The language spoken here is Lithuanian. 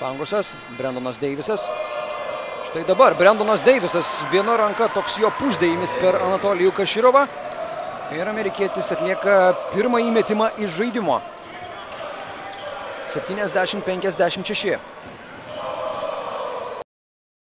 Pangusas, Brendonas Deivisas. Štai dabar Brendonas Deivisas, viena ranka toks jo puždėjimis per Anatolijų Kaširovą. Ir amerikietis atlieka pirmą įmetimą iš žaidimo. 70-56.